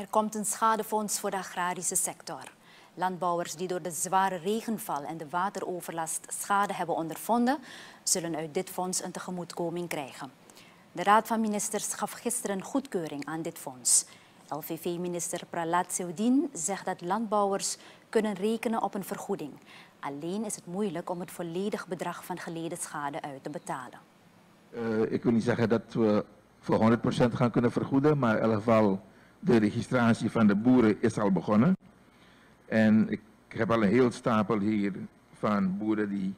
Er komt een schadefonds voor de agrarische sector. Landbouwers die door de zware regenval en de wateroverlast schade hebben ondervonden, zullen uit dit fonds een tegemoetkoming krijgen. De Raad van Ministers gaf gisteren goedkeuring aan dit fonds. LVV-minister Pralat Seudin zegt dat landbouwers kunnen rekenen op een vergoeding. Alleen is het moeilijk om het volledig bedrag van geleden schade uit te betalen. Uh, ik wil niet zeggen dat we voor 100% gaan kunnen vergoeden, maar in elk geval de registratie van de boeren is al begonnen. En ik heb al een heel stapel hier van boeren die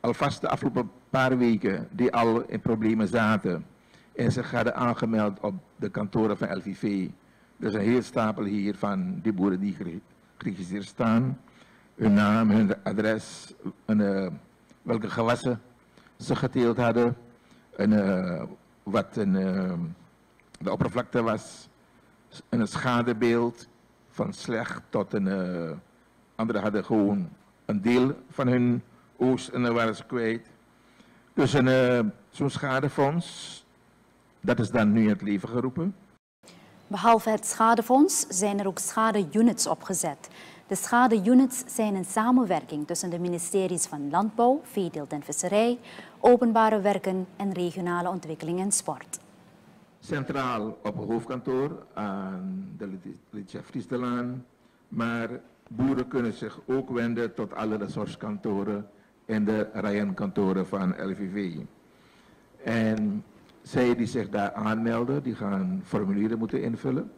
alvast de afgelopen paar weken die al in problemen zaten. En ze hadden aangemeld op de kantoren van LVV. Is een heel stapel hier van die boeren die geregistreerd staan. Hun naam, hun adres, en, uh, welke gewassen ze geteeld hadden. En uh, wat uh, de oppervlakte was. En een schadebeeld van slecht tot een... Uh, anderen hadden gewoon een deel van hun oogst en dan waren ze kwijt. Dus uh, zo'n schadefonds, dat is dan nu in het leven geroepen. Behalve het schadefonds zijn er ook schadeunits opgezet. De schadeunits zijn een samenwerking tussen de ministeries van Landbouw, Veeteelt en Visserij, Openbare Werken en Regionale Ontwikkeling en Sport. Centraal op het hoofdkantoor aan de Jeffriesdelaan, maar boeren kunnen zich ook wenden tot alle resourcekantoren en de rijenkantoren van LVV. En zij die zich daar aanmelden, die gaan formulieren moeten invullen.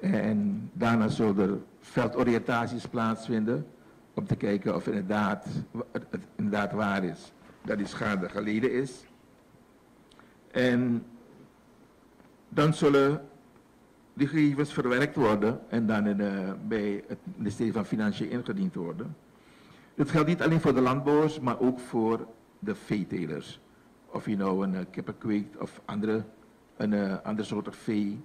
En daarna zullen er veldoriëntaties plaatsvinden om te kijken of inderdaad, het inderdaad waar is dat die schade geleden is. En dan zullen die gegevens verwerkt worden en dan in, uh, bij het ministerie van Financiën ingediend worden. Dit geldt niet alleen voor de landbouwers, maar ook voor de veetelers. Of je nou een uh, kippen kweekt of andere, een uh, andere soort vee.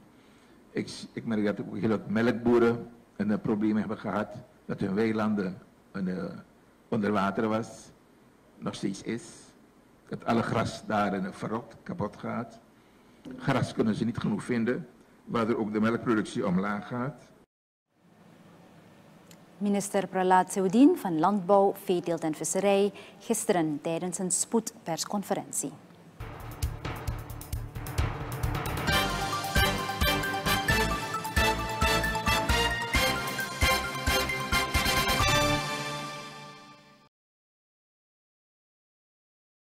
Ik, ik merk dat ook heel veel melkboeren een probleem hebben gehad dat hun weilanden onder water was, nog steeds is. Dat alle gras daar verrot, kapot gaat. Gras kunnen ze niet genoeg vinden, waardoor ook de melkproductie omlaag gaat. Minister Pralat Seudin van Landbouw, Veeteelt en Visserij gisteren tijdens een spoedpersconferentie.